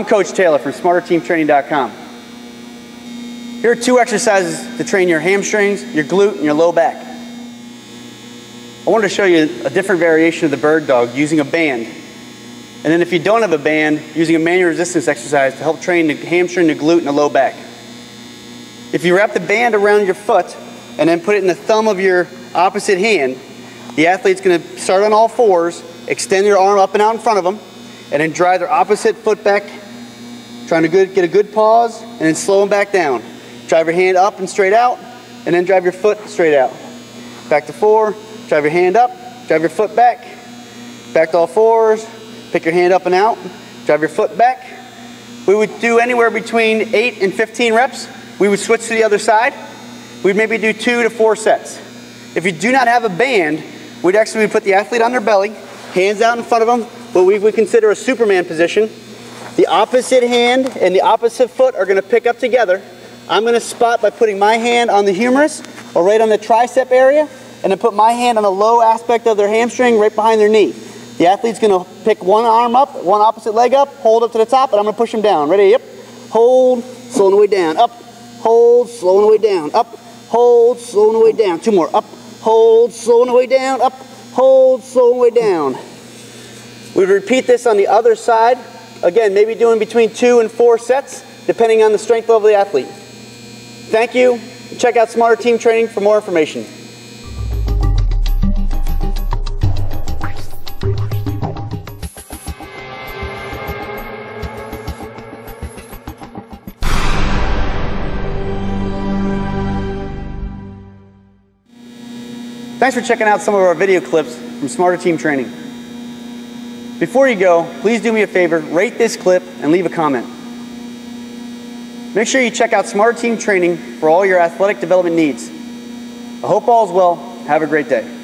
I'm Coach Taylor from SmarterTeamTraining.com. Here are two exercises to train your hamstrings, your glute, and your low back. I wanted to show you a different variation of the bird dog using a band. And then if you don't have a band, using a manual resistance exercise to help train the hamstring, the glute, and the low back. If you wrap the band around your foot and then put it in the thumb of your opposite hand, the athlete's going to start on all fours, extend their arm up and out in front of them, and then drive their opposite foot back, trying to good, get a good pause, and then slow them back down. Drive your hand up and straight out, and then drive your foot straight out. Back to four, drive your hand up, drive your foot back, back to all fours, pick your hand up and out, drive your foot back. We would do anywhere between 8 and 15 reps. We would switch to the other side. We'd maybe do two to four sets. If you do not have a band, we'd actually put the athlete on their belly, hands out in front of them, what we would consider a Superman position. The opposite hand and the opposite foot are going to pick up together. I'm going to spot by putting my hand on the humerus or right on the tricep area, and then put my hand on the low aspect of their hamstring right behind their knee. The athlete's going to pick one arm up, one opposite leg up, hold up to the top, and I'm going to push them down. Ready? Yep. Hold, slowing the way down. Up, hold, slowing the way down. Up, hold, slowing the way down. Two more. Up, hold, slowing the way down. Up, hold, slowing the way down. We repeat this on the other side. Again, maybe doing between two and four sets, depending on the strength level of the athlete. Thank you. Check out Smarter Team Training for more information. Thanks for checking out some of our video clips from Smarter Team Training. Before you go, please do me a favor, rate this clip and leave a comment. Make sure you check out Smart Team Training for all your athletic development needs. I hope all is well. Have a great day.